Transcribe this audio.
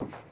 Thank